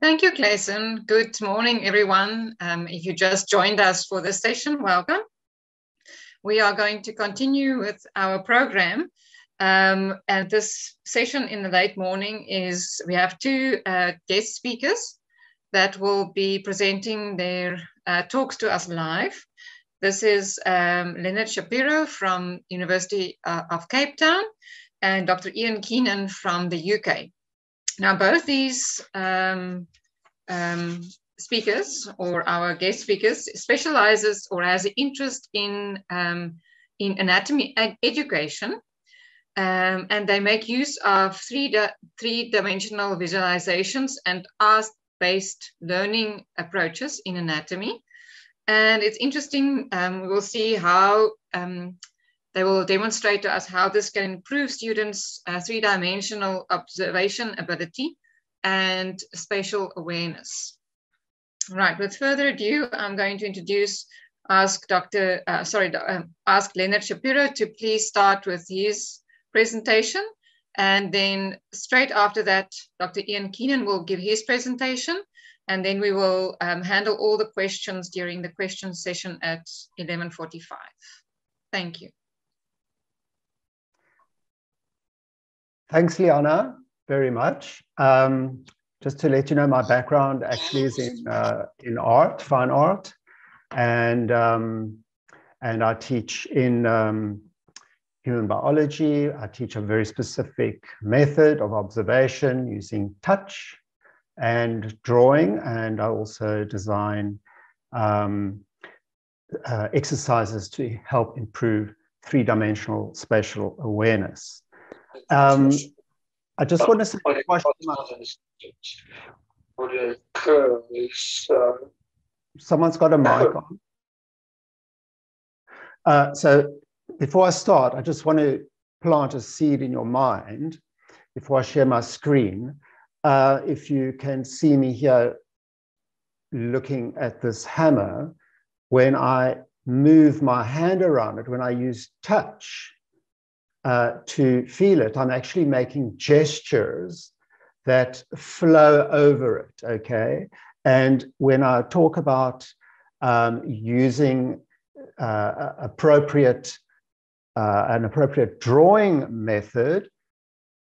Thank you, Clayson. Good morning, everyone. Um, if you just joined us for this session, welcome. We are going to continue with our program. Um, and this session in the late morning is, we have two uh, guest speakers that will be presenting their uh, talks to us live. This is um, Leonard Shapiro from University uh, of Cape Town and Dr. Iain Keenan from the UK. Now, both these um, um, speakers or our guest speakers specializes or has an interest in, um, in anatomy ed education. Um, and they make use of three, di three-dimensional visualizations and art-based learning approaches in anatomy. And it's interesting, um, we will see how um, they will demonstrate to us how this can improve students' uh, three-dimensional observation ability and spatial awareness. Right, with further ado, I'm going to introduce, ask Dr., uh, sorry, um, ask Leonard Shapiro to please start with his presentation. And then straight after that, Dr. Iain Keenan will give his presentation. And then we will um, handle all the questions during the question session at 11.45. Thank you. Thanks, Liana, very much. Um, just to let you know, my background actually is in, uh, in art, fine art. And, um, and I teach in um, human biology. I teach a very specific method of observation using touch and drawing. And I also design um, uh, exercises to help improve three-dimensional spatial awareness. Um, I just want to say a question. Someone's got a mic on. Uh, so before I start, I just want to plant a seed in your mind before I share my screen. Uh, if you can see me here looking at this hammer, when I move my hand around it, when I use touch, uh, to feel it, I'm actually making gestures that flow over it, okay? And when I talk about um, using uh, appropriate, uh, an appropriate drawing method,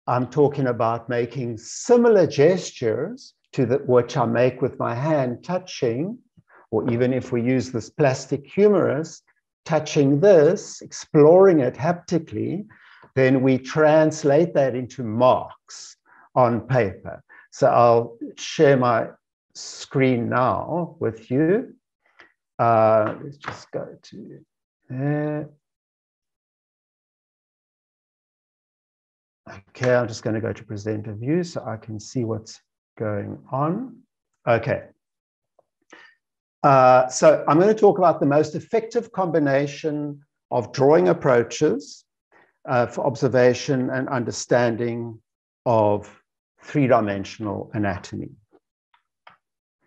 I'm talking about making similar gestures to the, which I make with my hand touching, or even if we use this plastic humerus, touching this, exploring it haptically, then we translate that into marks on paper. So I'll share my screen now with you. Uh, let's just go to there. Okay, I'm just going to go to presenter view so I can see what's going on. Okay. Uh, so I'm going to talk about the most effective combination of drawing approaches uh, for observation and understanding of three-dimensional anatomy.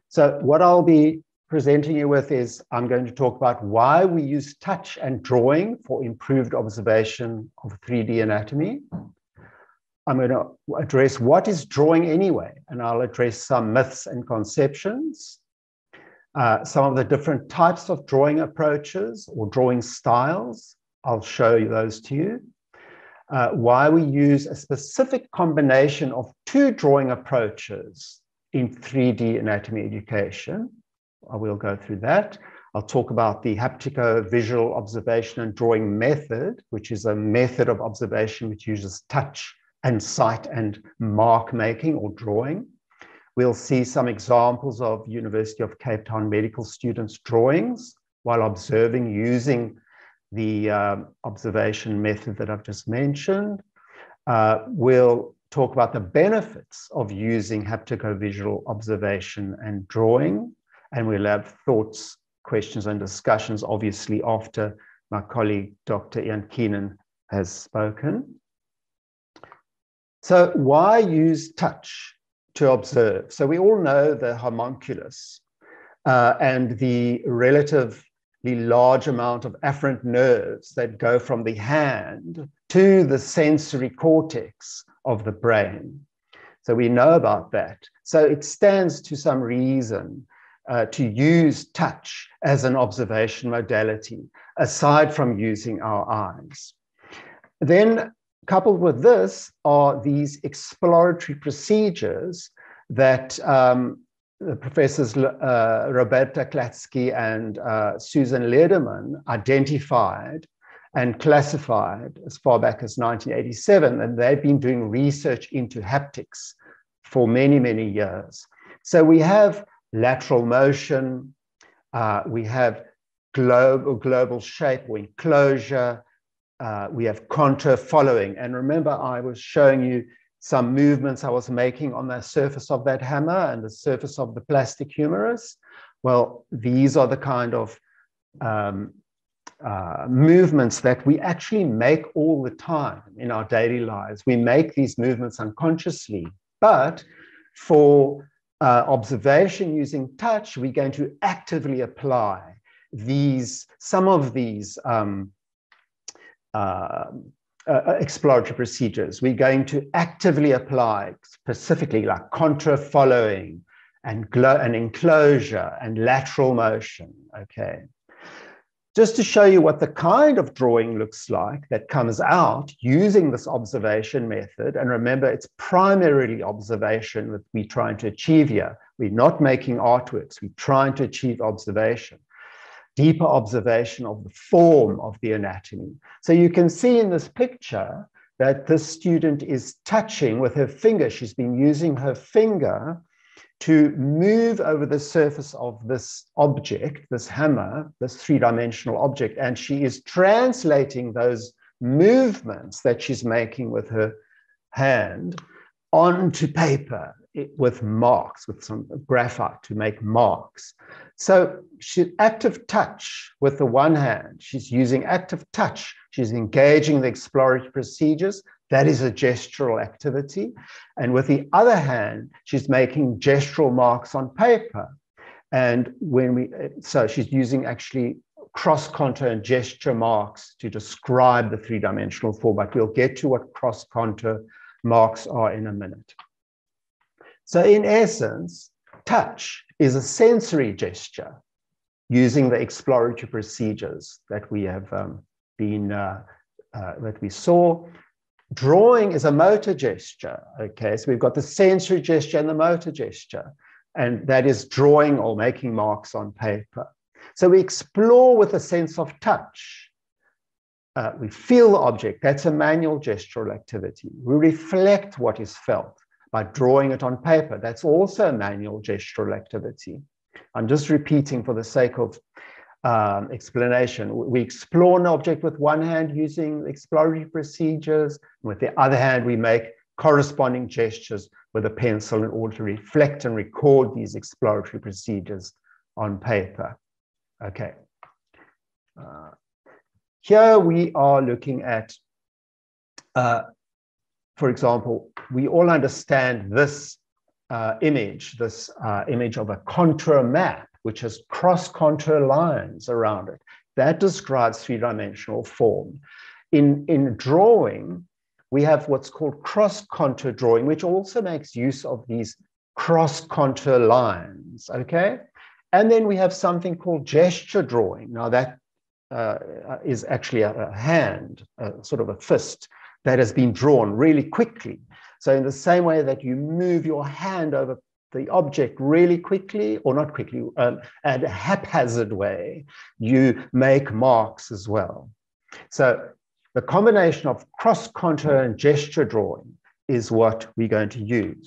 So what I'll be presenting you with is I'm going to talk about why we use touch and drawing for improved observation of 3D anatomy. I'm going to address what is drawing anyway, and I'll address some myths and conceptions uh, some of the different types of drawing approaches or drawing styles. I'll show you those to you. Uh, why we use a specific combination of two drawing approaches in 3D anatomy education. I will go through that. I'll talk about the haptico-visual observation and drawing method, which is a method of observation which uses touch and sight and mark making or drawing. We'll see some examples of University of Cape Town medical students' drawings while observing using the um, observation method that I've just mentioned. Uh, we'll talk about the benefits of using haptico-visual observation and drawing, and we'll have thoughts, questions, and discussions, obviously, after my colleague, Dr. Iain Keenan, has spoken. So why use touch? To observe. So we all know the homunculus uh, and the relatively large amount of afferent nerves that go from the hand to the sensory cortex of the brain. So we know about that. So it stands to some reason uh, to use touch as an observation modality, aside from using our eyes. Then, coupled with this, are these exploratory procedures that um, the professors uh, Roberta Klatzky and uh, Susan Lederman identified and classified as far back as 1987. And they've been doing research into haptics for many, many years. So we have lateral motion, uh, we have global, global shape or enclosure, uh, we have contour following. And remember, I was showing you some movements I was making on the surface of that hammer and the surface of the plastic humerus. Well, these are the kind of um, uh, movements that we actually make all the time in our daily lives. We make these movements unconsciously, but for uh, observation using touch, we're going to actively apply these, some of these um, uh, uh, exploratory procedures. We're going to actively apply specifically like contour following and, glow and enclosure and lateral motion, okay? Just to show you what the kind of drawing looks like that comes out using this observation method. And remember, it's primarily observation that we're trying to achieve here. We're not making artworks, we're trying to achieve observation deeper observation of the form of the anatomy. So you can see in this picture that this student is touching with her finger. She's been using her finger to move over the surface of this object, this hammer, this three-dimensional object, and she is translating those movements that she's making with her hand onto paper with marks, with some graphite to make marks. So she's active touch with the one hand. She's using active touch. She's engaging the exploratory procedures. That is a gestural activity. And with the other hand, she's making gestural marks on paper. And when we, so she's using actually cross contour and gesture marks to describe the three dimensional form, but we'll get to what cross contour marks are in a minute. So in essence, touch is a sensory gesture using the exploratory procedures that we have um, been, uh, uh, that we saw. Drawing is a motor gesture, okay? So we've got the sensory gesture and the motor gesture, and that is drawing or making marks on paper. So we explore with a sense of touch. Uh, we feel the object, that's a manual gestural activity. We reflect what is felt by drawing it on paper. That's also a manual gestural activity. I'm just repeating for the sake of um, explanation. We explore an object with one hand using exploratory procedures. With the other hand, we make corresponding gestures with a pencil in order to reflect and record these exploratory procedures on paper. Okay. Uh, here we are looking at uh, for example, we all understand this uh, image, this uh, image of a contour map, which has cross contour lines around it. That describes three-dimensional form. In, in drawing, we have what's called cross contour drawing, which also makes use of these cross contour lines, okay? And then we have something called gesture drawing. Now that uh, is actually a, a hand, a, sort of a fist, that has been drawn really quickly. So in the same way that you move your hand over the object really quickly, or not quickly, um, at a haphazard way, you make marks as well. So the combination of cross contour and gesture drawing is what we're going to use.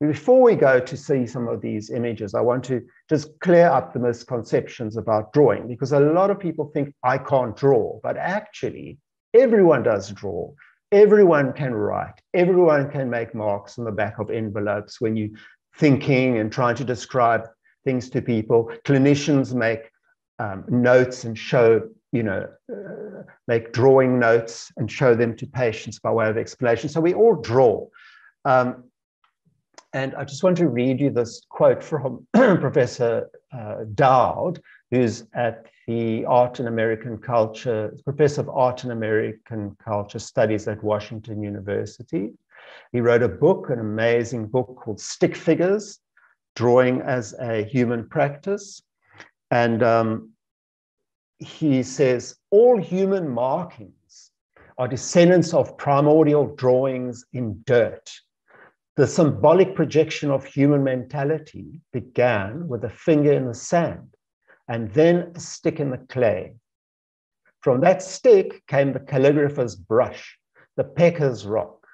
Before we go to see some of these images, I want to just clear up the misconceptions about drawing because a lot of people think I can't draw, but actually everyone does draw everyone can write, everyone can make marks on the back of envelopes when you're thinking and trying to describe things to people. Clinicians make um, notes and show, you know, uh, make drawing notes and show them to patients by way of explanation. So we all draw. Um, and I just want to read you this quote from Professor uh, Dowd, who's at the Art and American Culture, professor of Art and American Culture Studies at Washington University. He wrote a book, an amazing book called Stick Figures Drawing as a Human Practice. And um, he says all human markings are descendants of primordial drawings in dirt. The symbolic projection of human mentality began with a finger in the sand and then a stick in the clay. From that stick came the calligrapher's brush, the pecker's rock.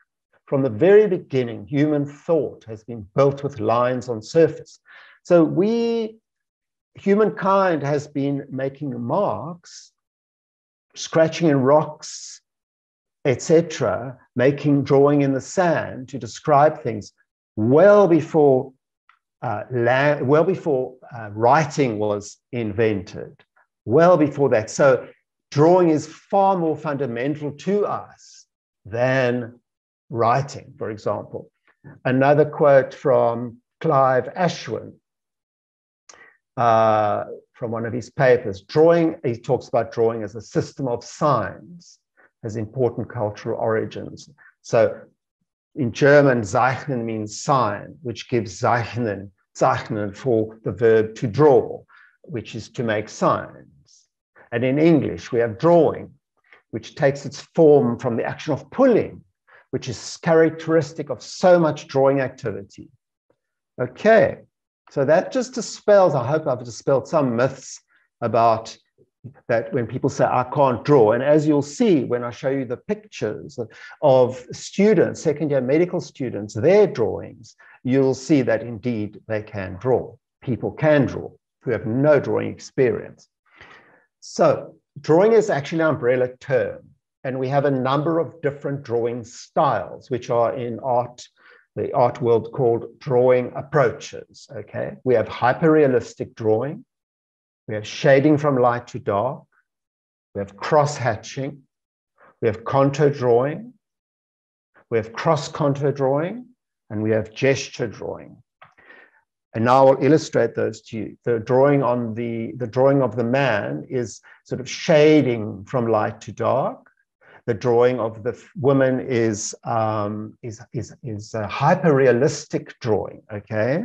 From the very beginning, human thought has been built with lines on surface. So we, humankind has been making marks, scratching in rocks, etc., making drawing in the sand to describe things well before uh, well before uh, writing was invented, well before that. So drawing is far more fundamental to us than writing, for example. Another quote from Clive Ashwin uh, from one of his papers. Drawing, he talks about drawing as a system of signs, has important cultural origins. So in German, Zeichen means sign, which gives zeichnen, zeichnen for the verb to draw, which is to make signs. And in English, we have drawing, which takes its form from the action of pulling, which is characteristic of so much drawing activity. Okay, so that just dispels, I hope I've dispelled some myths about that when people say, I can't draw. And as you'll see when I show you the pictures of students, second year medical students, their drawings, you'll see that indeed they can draw. People can draw who have no drawing experience. So drawing is actually an umbrella term. And we have a number of different drawing styles, which are in art, the art world called drawing approaches. Okay. We have hyperrealistic drawing, we have shading from light to dark. We have cross hatching. We have contour drawing. We have cross contour drawing. And we have gesture drawing. And now I'll illustrate those to you. The drawing on the, the drawing of the man is sort of shading from light to dark. The drawing of the woman is, um, is, is, is a hyper realistic drawing, okay?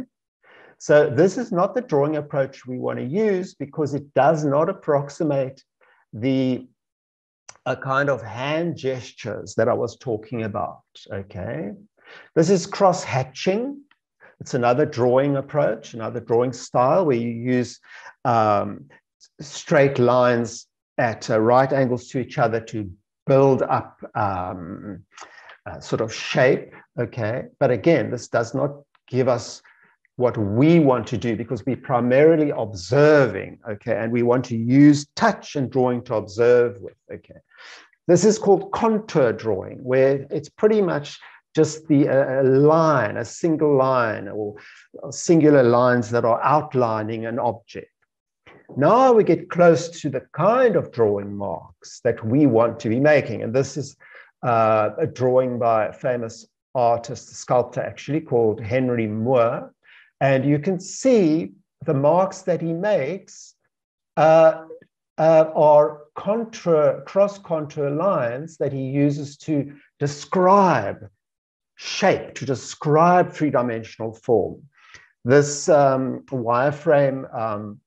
So this is not the drawing approach we want to use because it does not approximate the a kind of hand gestures that I was talking about. Okay. This is cross hatching. It's another drawing approach, another drawing style where you use um, straight lines at uh, right angles to each other to build up um, sort of shape. Okay. But again, this does not give us what we want to do because we're primarily observing, okay, and we want to use touch and drawing to observe with, okay. This is called contour drawing, where it's pretty much just the uh, line, a single line, or singular lines that are outlining an object. Now we get close to the kind of drawing marks that we want to be making, and this is uh, a drawing by a famous artist, sculptor actually, called Henry Moore. And you can see the marks that he makes uh, uh, are contour, cross contour lines that he uses to describe shape, to describe three dimensional form. This um, wireframe um,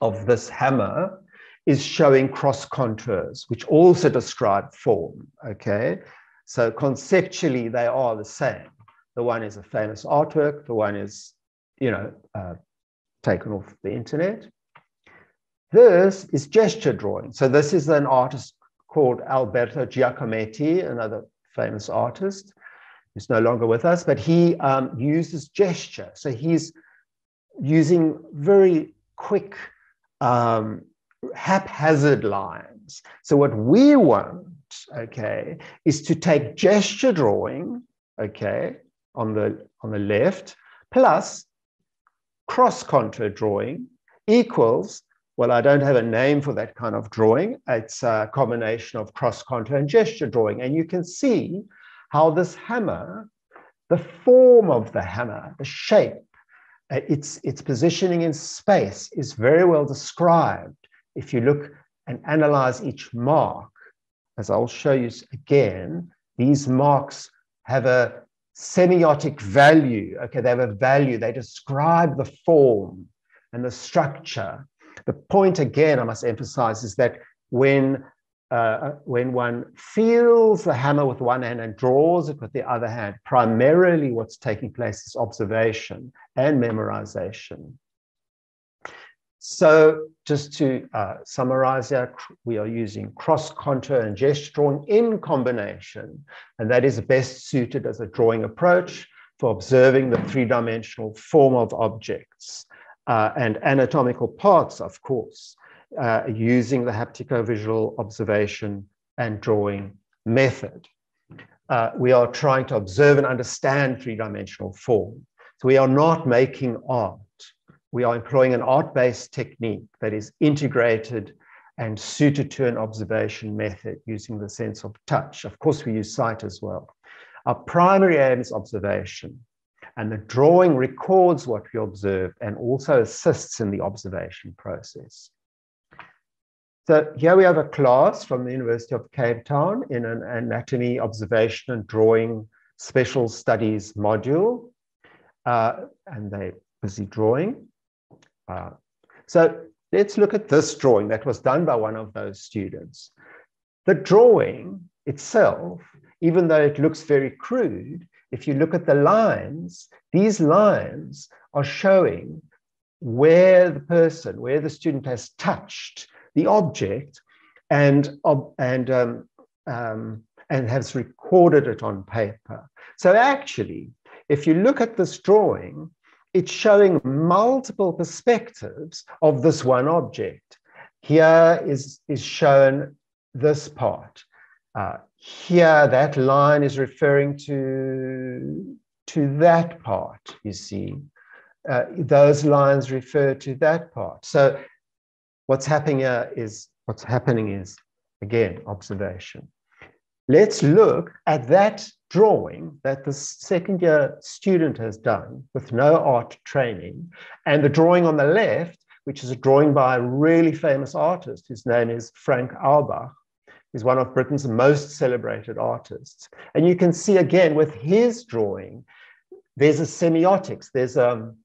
of this hammer is showing cross contours, which also describe form. Okay. So conceptually, they are the same. The one is a famous artwork, the one is you know, uh, taken off the internet. This is gesture drawing. So this is an artist called Alberto Giacometti, another famous artist who's no longer with us, but he um, uses gesture. So he's using very quick, um, haphazard lines. So what we want, okay, is to take gesture drawing, okay, on the on the left, plus cross contour drawing equals, well, I don't have a name for that kind of drawing. It's a combination of cross contour and gesture drawing. And you can see how this hammer, the form of the hammer, the shape, uh, its, its positioning in space is very well described if you look and analyze each mark. As I'll show you again, these marks have a semiotic value. Okay, they have a value. They describe the form and the structure. The point, again, I must emphasize, is that when uh, when one feels the hammer with one hand and draws it with the other hand, primarily what's taking place is observation and memorization. So just to uh, summarize we are using cross contour and gesture drawing in combination, and that is best suited as a drawing approach for observing the three-dimensional form of objects uh, and anatomical parts, of course, uh, using the haptico-visual observation and drawing method. Uh, we are trying to observe and understand three-dimensional form. So we are not making art we are employing an art-based technique that is integrated and suited to an observation method using the sense of touch. Of course, we use sight as well. Our primary aim is observation, and the drawing records what we observe and also assists in the observation process. So here we have a class from the University of Cape Town in an anatomy, observation, and drawing special studies module. Uh, and they're busy drawing. Uh, so let's look at this drawing that was done by one of those students. The drawing itself, even though it looks very crude, if you look at the lines, these lines are showing where the person, where the student has touched the object and, and, um, um, and has recorded it on paper. So actually, if you look at this drawing, it's showing multiple perspectives of this one object. Here is, is shown this part. Uh, here, that line is referring to, to that part, you see. Uh, those lines refer to that part. So what's happening here is, what's happening is, again, observation. Let's look at that drawing that the second year student has done with no art training, and the drawing on the left, which is a drawing by a really famous artist. His name is Frank Auerbach. He's one of Britain's most celebrated artists. And you can see again with his drawing, there's a semiotics, there's a um,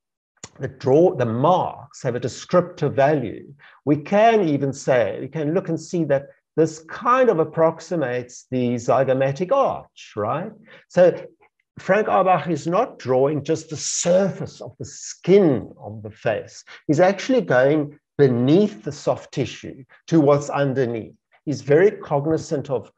the draw the marks have a descriptive value. We can even say, we can look and see that this kind of approximates the zygomatic arch, right? So Frank Auerbach is not drawing just the surface of the skin of the face. He's actually going beneath the soft tissue to what's underneath. He's very cognizant of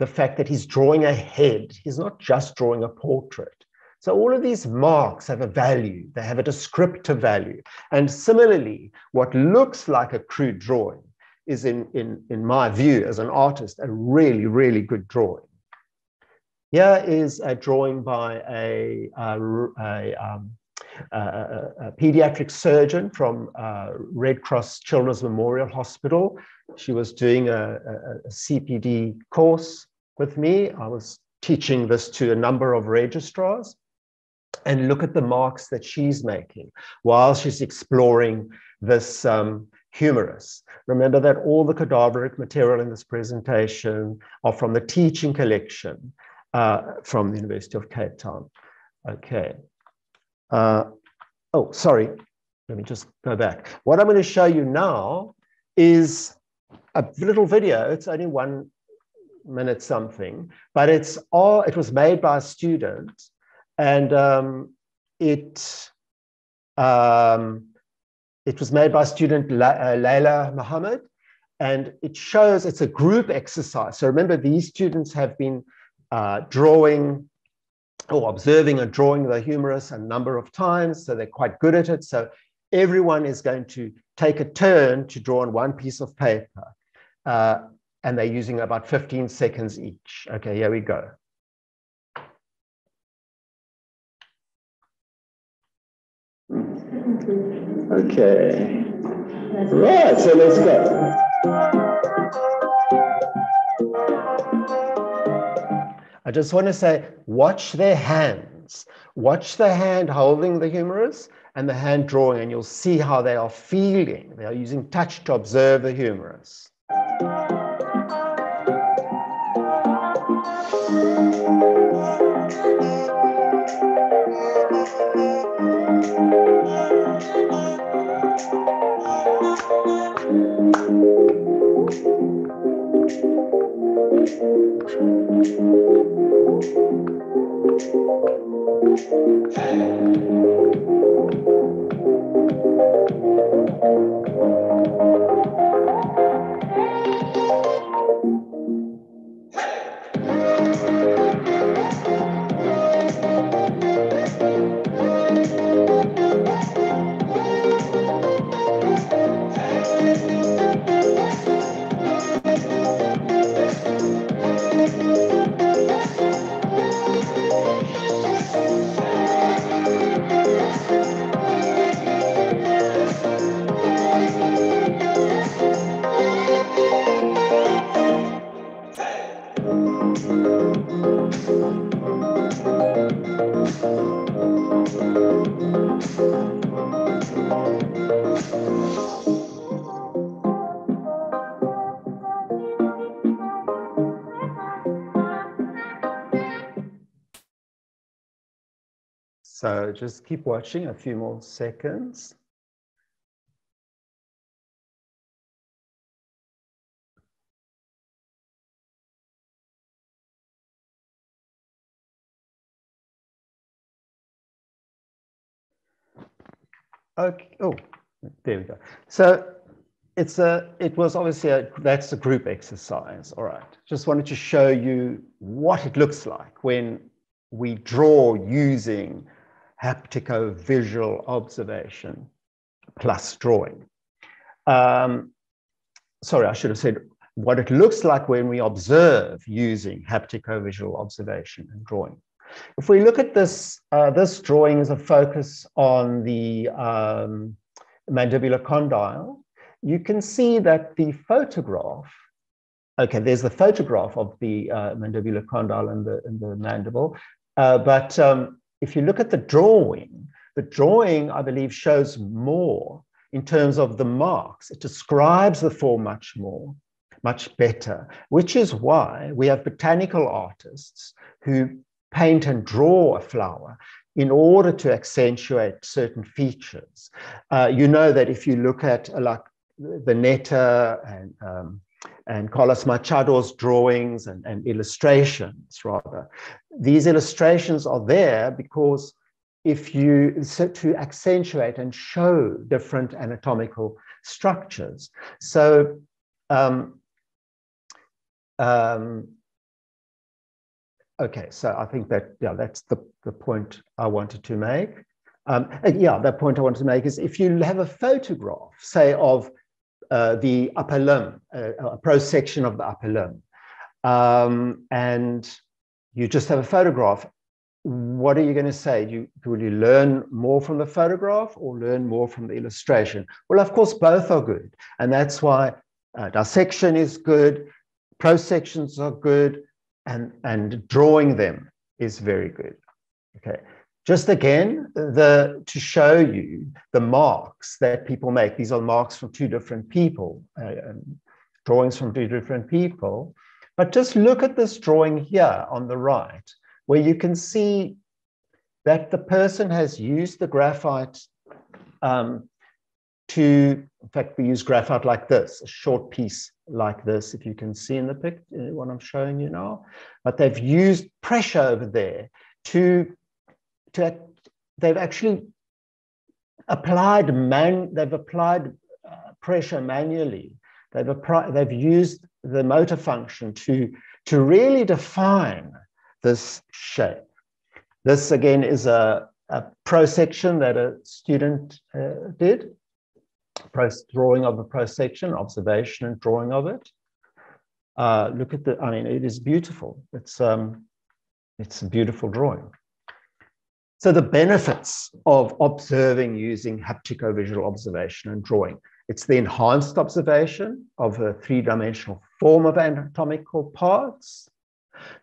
the fact that he's drawing a head. He's not just drawing a portrait. So all of these marks have a value. They have a descriptive value. And similarly, what looks like a crude drawing is, in, in, in my view, as an artist, a really, really good drawing. Here is a drawing by a, a, a, um, a, pediatric surgeon from uh, Red Cross Children's Memorial Hospital. She was doing a, CPD course with me. I was teaching this to a number of registrars and look at the marks that she's making while she's exploring this um, humerus. Remember that all the cadaveric material in this presentation are from the teaching collection uh, from the University of Cape Town. Okay. Uh, oh, sorry. Let me just go back. What I'm going to show you now is a little video. It's only one minute something, but it's all, it was made by a student and um, it um, it was made by student uh, Layla Muhammad, and it shows it's a group exercise. So remember, these students have been uh, drawing or observing and drawing the humerus a number of times, so they're quite good at it. So everyone is going to take a turn to draw on one piece of paper, uh, and they're using about 15 seconds each. Okay, here we go. Okay. Right, so let's go. I just want to say, watch their hands. Watch the hand holding the humerus and the hand drawing, and you'll see how they are feeling. They are using touch to observe the humerus. Just keep watching a few more seconds. Okay. Oh, there we go. So it's a, it was obviously a, that's a group exercise. All right. Just wanted to show you what it looks like when we draw using haptico-visual observation plus drawing. Um, sorry, I should have said what it looks like when we observe using haptico-visual observation and drawing. If we look at this, uh, this drawing is a focus on the um, mandibular condyle. You can see that the photograph, okay, there's the photograph of the uh, mandibular condyle and the, and the mandible, uh, but um, if you look at the drawing, the drawing, I believe, shows more in terms of the marks. It describes the form much more, much better, which is why we have botanical artists who paint and draw a flower in order to accentuate certain features. Uh, you know that if you look at uh, like Netter and um, and Carlos Machado's drawings and, and illustrations, rather. These illustrations are there because if you so to accentuate and show different anatomical structures. So um, um, okay, so I think that yeah, that's the, the point I wanted to make. Um, yeah, that point I wanted to make is if you have a photograph, say of uh, the upper limb, uh, a pro section of the upper limb. Um, and you just have a photograph. What are you going to say? You, will you learn more from the photograph or learn more from the illustration? Well, of course, both are good. And that's why uh, dissection is good, pro sections are good, and, and drawing them is very good. Okay. Just again, the, to show you the marks that people make. These are marks from two different people, uh, drawings from two different people. But just look at this drawing here on the right, where you can see that the person has used the graphite um, to, in fact, we use graphite like this, a short piece like this, if you can see in the picture, what I'm showing you now. But they've used pressure over there to to, they've actually applied man, they've applied uh, pressure manually. They've, applied, they've used the motor function to, to really define this shape. This again is a, a pro section that a student uh, did, drawing of a pro section, observation and drawing of it. Uh, look at the, I mean, it is beautiful. It's, um, it's a beautiful drawing. So the benefits of observing using haptico-visual observation and drawing. It's the enhanced observation of a three-dimensional form of anatomical parts,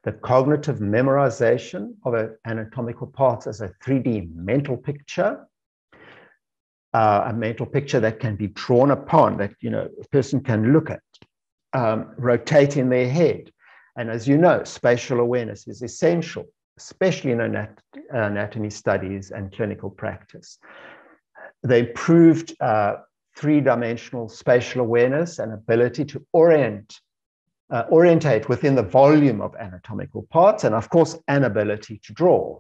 the cognitive memorization of anatomical parts as a 3D mental picture, uh, a mental picture that can be drawn upon, that you know a person can look at, um, rotate in their head. And as you know, spatial awareness is essential especially in anatomy studies and clinical practice. They improved uh, three-dimensional spatial awareness and ability to orient uh, orientate within the volume of anatomical parts, and of course, an ability to draw.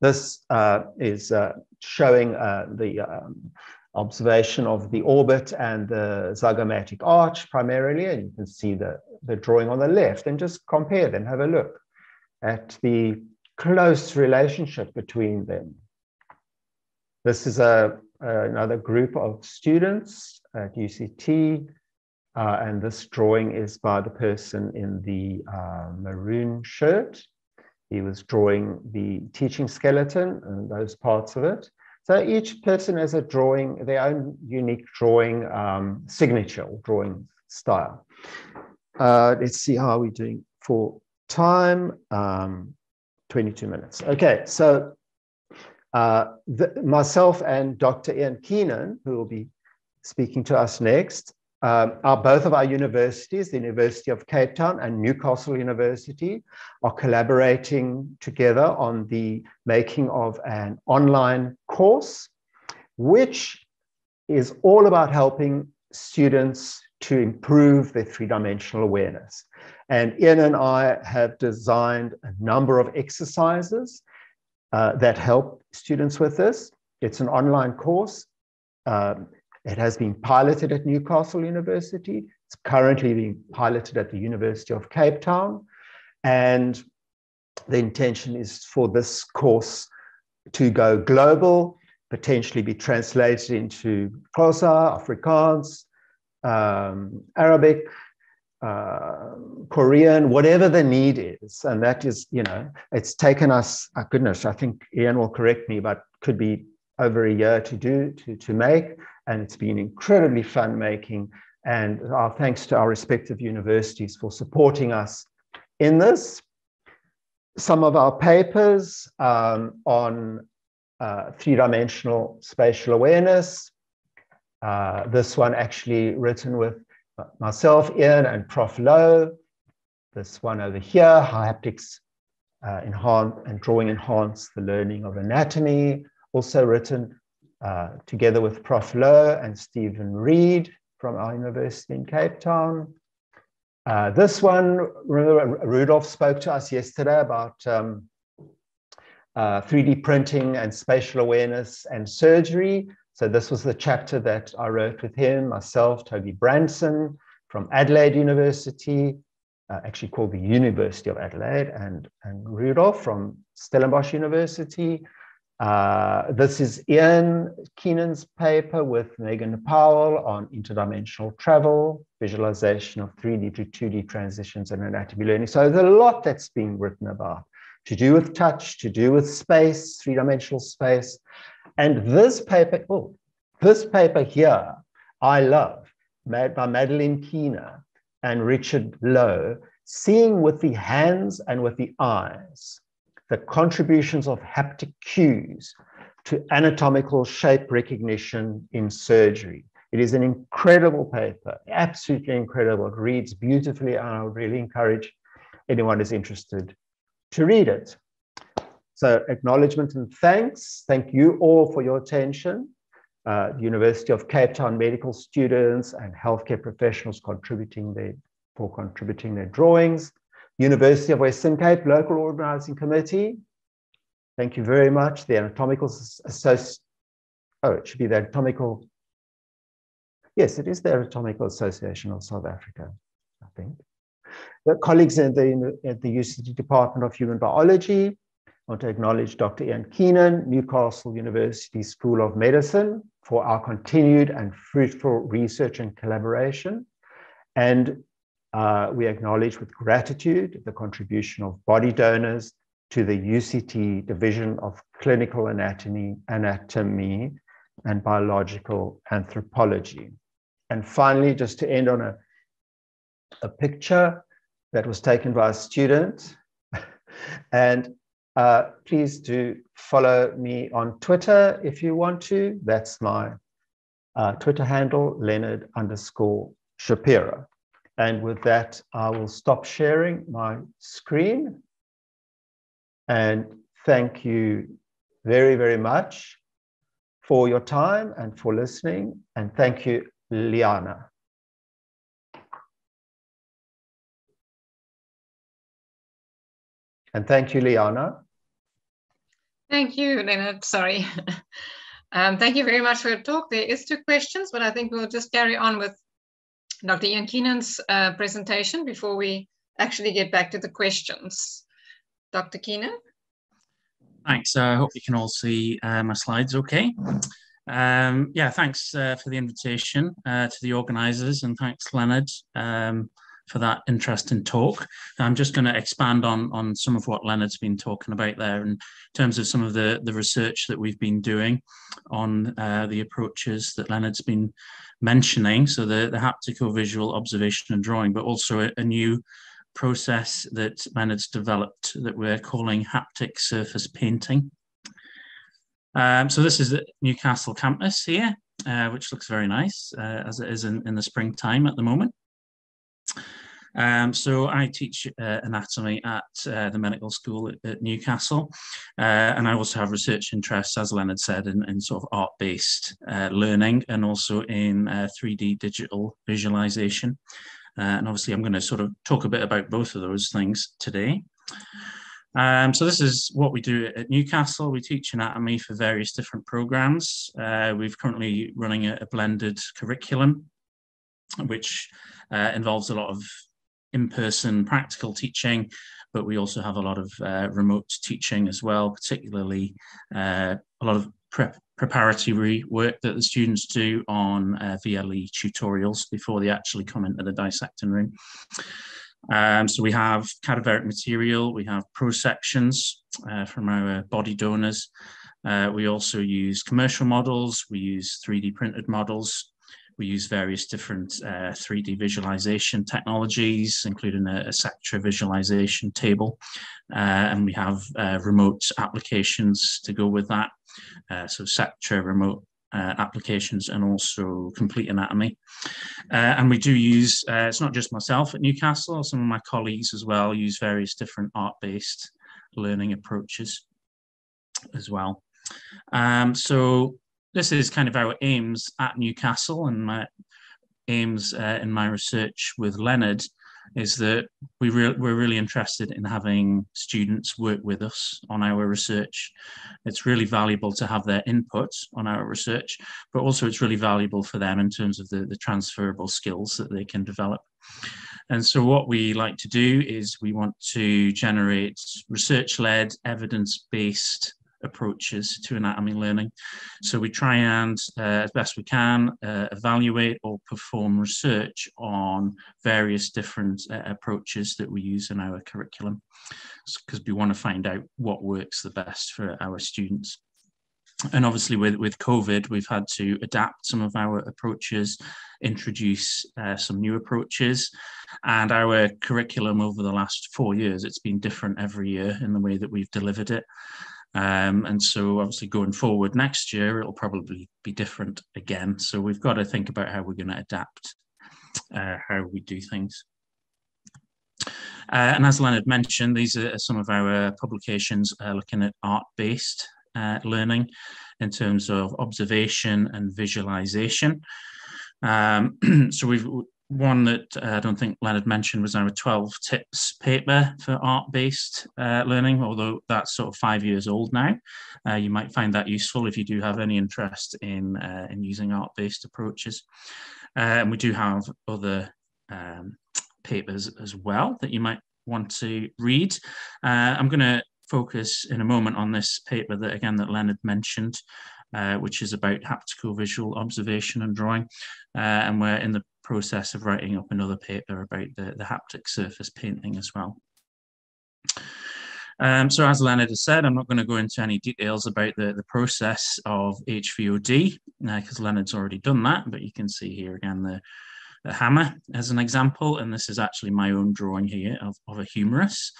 This uh, is uh, showing uh, the um, observation of the orbit and the zygomatic arch primarily, and you can see the, the drawing on the left, and just compare them, have a look at the close relationship between them. This is a, another group of students at UCT, uh, and this drawing is by the person in the uh, maroon shirt. He was drawing the teaching skeleton and those parts of it. So each person has a drawing, their own unique drawing um, signature or drawing style. Uh, let's see how we're doing for time. Um, 22 minutes. Okay, so uh, the, myself and Dr. Iain Keenan, who will be speaking to us next, um, are both of our universities, the University of Cape Town and Newcastle University, are collaborating together on the making of an online course, which is all about helping students to improve their three-dimensional awareness. And Iain and I have designed a number of exercises uh, that help students with this. It's an online course. Um, it has been piloted at Newcastle University. It's currently being piloted at the University of Cape Town. And the intention is for this course to go global, potentially be translated into Xhosa, Afrikaans, um, Arabic, uh, Korean, whatever the need is. And that is, you know, it's taken us, oh goodness, I think Iain will correct me, but could be over a year to do, to, to make and it's been incredibly fun making. And our thanks to our respective universities for supporting us in this. Some of our papers um, on uh, three-dimensional spatial awareness. Uh, this one actually written with myself, Iain, and Prof. Louw. This one over here, how haptics uh, enhance and drawing enhance the learning of anatomy. Also written uh, together with Prof. Louw and Stephen Reed from our university in Cape Town. Uh, this one, remember, Rudolf spoke to us yesterday about um, uh, 3D printing and spatial awareness and surgery. So this was the chapter that I wrote with him, myself, Toby Branson from Adelaide University, uh, actually called the University of Adelaide, and, and Rudolf from Stellenbosch University, uh, this is Iain Keenan's paper with Megan Powell on interdimensional travel, visualization of 3D to 2D transitions and anatomy learning. So there's a lot that's being written about to do with touch, to do with space, three-dimensional space. And this paper, oh, this paper here, I love, made by Madeline Keehner and Richard Lowe, seeing with the hands and with the eyes the contributions of haptic cues to anatomical shape recognition in surgery. It is an incredible paper, absolutely incredible. It reads beautifully, and I would really encourage anyone who's interested to read it. So, acknowledgement and thanks. Thank you all for your attention. Uh, University of Cape Town medical students and healthcare professionals contributing their, for contributing their drawings. University of Western Cape Local Organizing Committee. Thank you very much. The Anatomical Association. Oh, it should be the Anatomical. Yes, it is the Anatomical Association of South Africa, I think. The colleagues in the, at the UCT Department of Human Biology. I want to acknowledge Dr. Iain Keenan, Newcastle University School of Medicine, for our continued and fruitful research and collaboration. And uh, we acknowledge with gratitude the contribution of body donors to the UCT Division of Clinical Anatomy, Anatomy and Biological Anthropology. And finally, just to end on a, a picture that was taken by a student. and uh, please do follow me on Twitter if you want to. That's my uh, Twitter handle, Leonard underscore Shapiro. And with that, I will stop sharing my screen and thank you very, very much for your time and for listening. And thank you, Liana. And thank you, Liana. Thank you, Leonard. Sorry. um, thank you very much for your talk. There is two questions, but I think we'll just carry on with Dr. Iain Keenan's uh, presentation before we actually get back to the questions. Dr. Keenan? Thanks. I hope you can all see uh, my slides okay. Um, yeah, thanks uh, for the invitation uh, to the organisers and thanks, Leonard, um, for that interesting talk. I'm just going to expand on, on some of what Leonard's been talking about there in terms of some of the, the research that we've been doing on uh, the approaches that Leonard's been mentioning. So the, the haptico-visual observation and drawing, but also a, a new process that Leonard's developed that we're calling haptic surface painting. Um, so this is the Newcastle campus here, uh, which looks very nice uh, as it is in, in the springtime at the moment. Um, so I teach uh, anatomy at uh, the medical school at, at Newcastle, uh, and I also have research interests, as Leonard said, in, in sort of art-based uh, learning and also in 3D uh, digital visualization. Uh, and obviously, I'm going to sort of talk a bit about both of those things today. Um, so this is what we do at Newcastle. We teach anatomy for various different programs. We've currently running a, a blended curriculum, which uh, involves a lot of in-person practical teaching, but we also have a lot of uh, remote teaching as well, particularly uh, a lot of prep preparatory work that the students do on uh, VLE tutorials before they actually come into the dissecting room. Um, so we have cadaveric material, we have prosections uh, from our body donors. Uh, we also use commercial models, we use 3D printed models, we use various different uh, 3D visualization technologies, including a, a Sectra visualization table. Uh, and we have uh, remote applications to go with that. Uh, so Sectra remote uh, applications and also complete anatomy. Uh, and we do use, uh, it's not just myself at Newcastle, some of my colleagues as well use various different art-based learning approaches as well. Um, so this is kind of our aims at Newcastle and my aims uh, in my research with Leonard is that we re we're really interested in having students work with us on our research. It's really valuable to have their input on our research, but also it's really valuable for them in terms of the, the transferable skills that they can develop. And so what we like to do is we want to generate research-led, evidence-based approaches to anatomy learning. So we try and, uh, as best we can, uh, evaluate or perform research on various different uh, approaches that we use in our curriculum, because we want to find out what works the best for our students. And obviously with, with COVID, we've had to adapt some of our approaches, introduce uh, some new approaches. And our curriculum over the last four years, it's been different every year in the way that we've delivered it. Um, and so obviously going forward next year, it'll probably be different again. So we've got to think about how we're going to adapt uh, how we do things. Uh, and as Leonard mentioned, these are some of our publications uh, looking at art-based uh, learning in terms of observation and visualization. Um, so we've one that uh, I don't think Leonard mentioned was our 12 tips paper for art-based uh, learning, although that's sort of five years old now. Uh, you might find that useful if you do have any interest in, uh, in using art-based approaches. Uh, and we do have other um, papers as well that you might want to read. Uh, I'm going to focus in a moment on this paper that, again, that Leonard mentioned, which is about haptico-visual observation and drawing. and we're in the process of writing up another paper about the, the haptic surface painting as well. Um, so as Leonard has said, I'm not going to go into any details about the, the process of HVOD because uh, Leonard's already done that, but you can see here again the, the, hammer as an example, and this is actually my own drawing here of, of a humerus,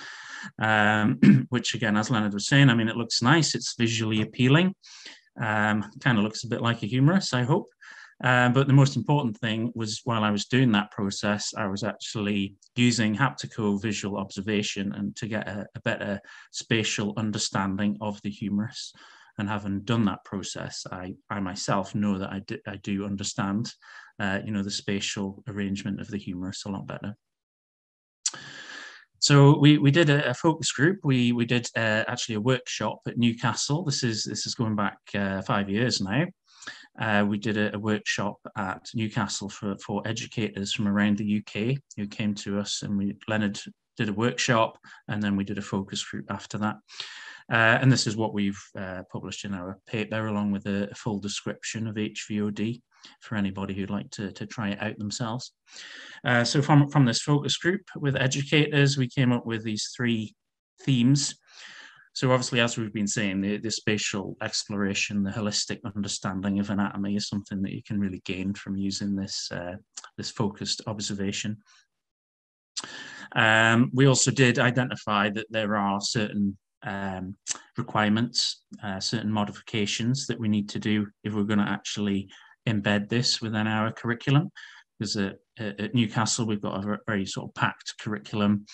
um, which again, as Leonard was saying, I mean, it looks nice, it's visually appealing, um, kind of looks a bit like a humerus, I hope. Uh, but the most important thing was while I was doing that process, I was actually using haptico visual observation and to get a, a better spatial understanding of the humerus. And having done that process, I, I myself know that I, do, I do understand, uh, you know, the spatial arrangement of the humerus a lot better. so we, we did a, a, focus group. We we did uh, actually a workshop at Newcastle. This is this is going back uh, five years now. Uh, we did a, a, workshop at Newcastle for, for educators from around the UK who came to us, and we Leonard did a workshop, and then we did a focus group after that. Uh, and this is what we've uh, published in our paper, along with a, a, full description of HVOD for anybody who'd like to, to try it out themselves. Uh, so from, from this focus group with educators, we came up with these three themes. So obviously, as we've been saying, the, the spatial exploration, the holistic understanding of anatomy is something that you can really gain from using this, uh, this focused observation. Um, we also did identify that there are certain um, requirements, uh, certain modifications that we need to do if we're going to actually embed this within our curriculum. Because at, at Newcastle, we've got a very sort of packed curriculum.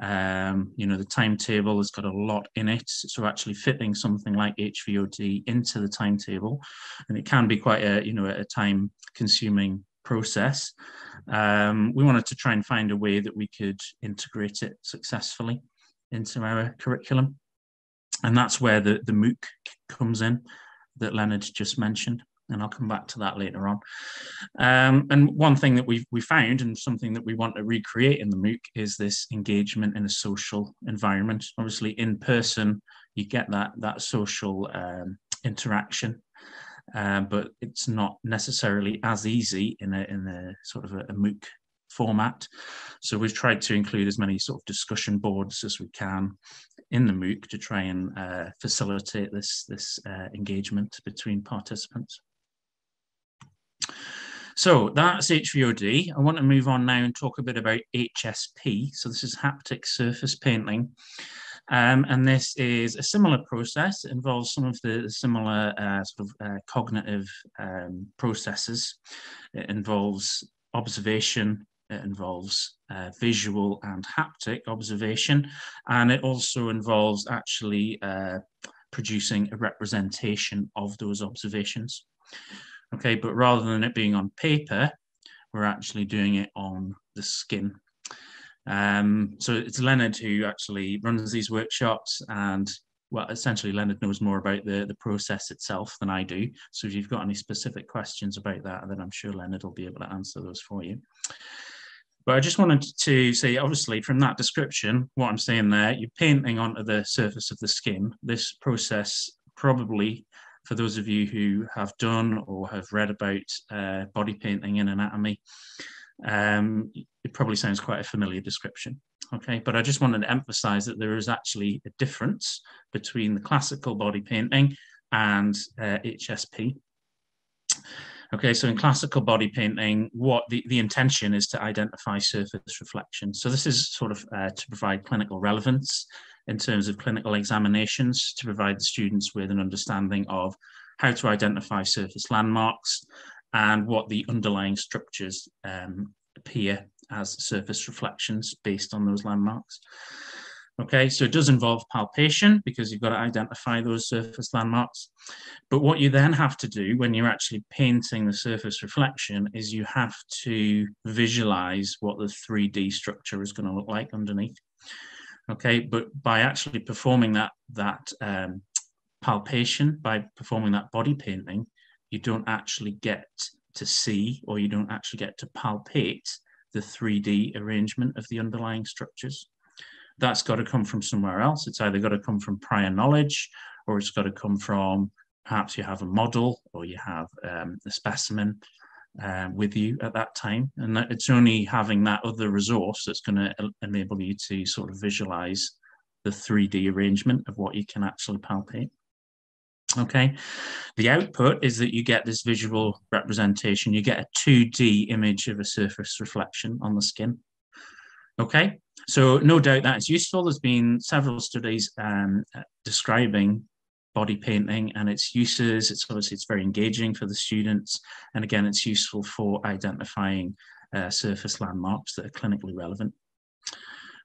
Um, you know, the timetable has got a lot in it. So actually fitting something like HVOD into the timetable, and it can be quite a, you know, a time consuming process. Um, we wanted to try and find a way that we could integrate it successfully into our curriculum. And that's where the, the MOOC comes in that Leonard just mentioned. And I'll come back to that later on. Um, and one thing that we we found, and something that we want to recreate in the MOOC, is this engagement in a social environment. Obviously, in person, you get that that social um, interaction, um, but it's not necessarily as easy in a in a sort of a, a MOOC format. So we've tried to include as many sort of discussion boards as we can in the MOOC to try and uh, facilitate this, this uh, engagement between participants. So that's HVOD. I want to move on now and talk a bit about HSP. So this is haptic surface painting. Um, and this is a similar process. It involves some of the similar uh, sort of uh, cognitive um, processes. It involves observation, it involves uh, visual and haptic observation, and it also involves actually uh, producing a representation of those observations. Okay, but rather than it being on paper, we're actually doing it on the skin. Um, so it's Leonard who actually runs these workshops and well, essentially Leonard knows more about the, the process itself than I do. So if you've got any specific questions about that, then I'm sure Leonard will be able to answer those for you. But I just wanted to say, obviously, from that description, what I'm saying there, you're painting onto the surface of the skin. This process probably, for those of you who have done or have read about uh, body painting in anatomy, um, it probably sounds quite a familiar description. Okay, but I just wanted to emphasize that there is actually a difference between the classical body painting and uh, HSP. Okay, so in classical body painting, what the, the intention is to identify surface reflection. So this is sort of uh, to provide clinical relevance in terms of clinical examinations, to provide the students with an understanding of how to identify surface landmarks and what the underlying structures um, appear as surface reflections based on those landmarks. Okay, so it does involve palpation because you've got to identify those surface landmarks. But what you then have to do when you're actually painting the surface reflection is you have to visualize what the 3D structure is going to look like underneath. Okay, but by actually performing that, that um, palpation, by performing that body painting, you don't actually get to see or you don't actually get to palpate the 3D arrangement of the underlying structures that's got to come from somewhere else. It's either got to come from prior knowledge or it's got to come from perhaps you have a model or you have um, a specimen uh, with you at that time. And it's only having that other resource that's going to enable you to sort of visualize the 3D arrangement of what you can actually palpate. Okay, the output is that you get this visual representation, you get a 2D image of a surface reflection on the skin. Okay, so no doubt that is useful. There's been several studies um, describing body painting and its uses. It's obviously it's very engaging for the students, and again, it's useful for identifying uh, surface landmarks that are clinically relevant.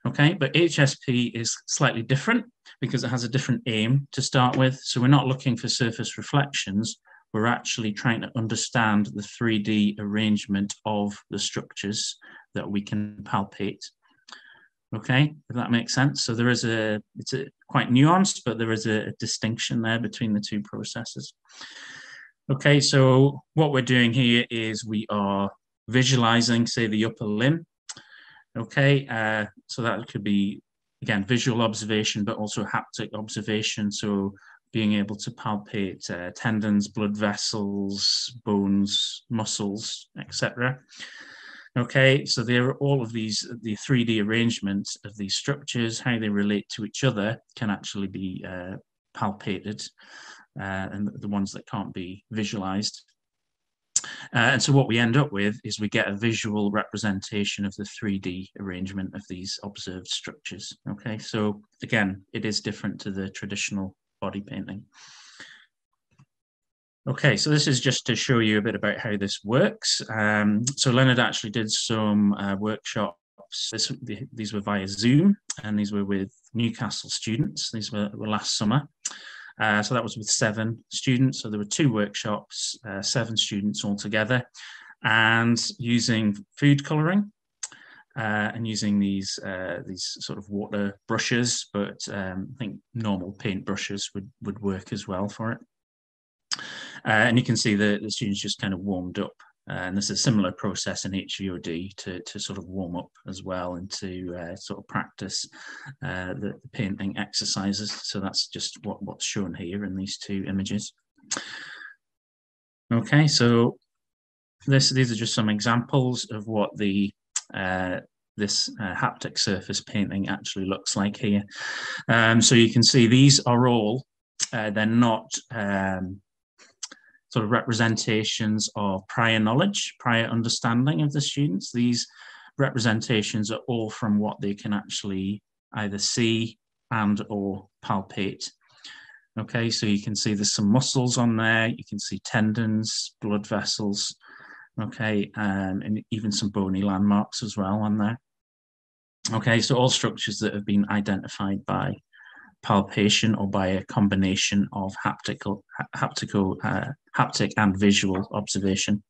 Okay, but HSP is slightly different because it has a different aim to start with. So we're not looking for surface reflections. We're actually trying to understand the 3D arrangement of the structures that we can palpate Okay, if that makes sense. So there is a, it's a, quite nuanced, but there is a, distinction there between the two processes. Okay, so what we're doing here is we are visualizing, say, the upper limb. Okay, uh, so that could be, again, visual observation, but also haptic observation. So being able to palpate uh, tendons, blood vessels, bones, muscles, etc. Okay, so there are all of these, the 3D arrangement of these structures, how they relate to each other can actually be uh, palpated, uh, and the ones that can't be visualized. Uh, and so what we end up with is we get a visual representation of the 3D arrangement of these observed structures. Okay, so again, it is different to the traditional body painting. Okay, so this is just to show you a bit about how this works. Um, so Leonard actually did some uh, workshops. This, these were via Zoom, and these were with Newcastle students. These were, were last summer. Uh, so that was with seven students. So there were two workshops, uh, seven students altogether, and using food colouring uh, and using these uh, these sort of water brushes, but um, I think normal paint brushes would would work as well for it. Uh, and you can see the, the students just kind of warmed up. Uh, and there's a similar process in HVOD to, to sort of warm up as well and to uh, sort of practice uh, the, the, painting exercises. So that's just what, what's shown here in these two images. Okay, so this these are just some examples of what the uh, this uh, haptic surface painting actually looks like here. Um, so you can see these are all, uh, they're not um, sort of representations of prior knowledge, prior understanding of the students. These representations are all from what they can actually either see and or palpate. Okay, so you can see there's some muscles on there, you can see tendons, blood vessels, okay, um, and even some bony landmarks as well on there. Okay, so all structures that have been identified by palpation or by a combination of haptical, haptical, uh, haptic and visual observation.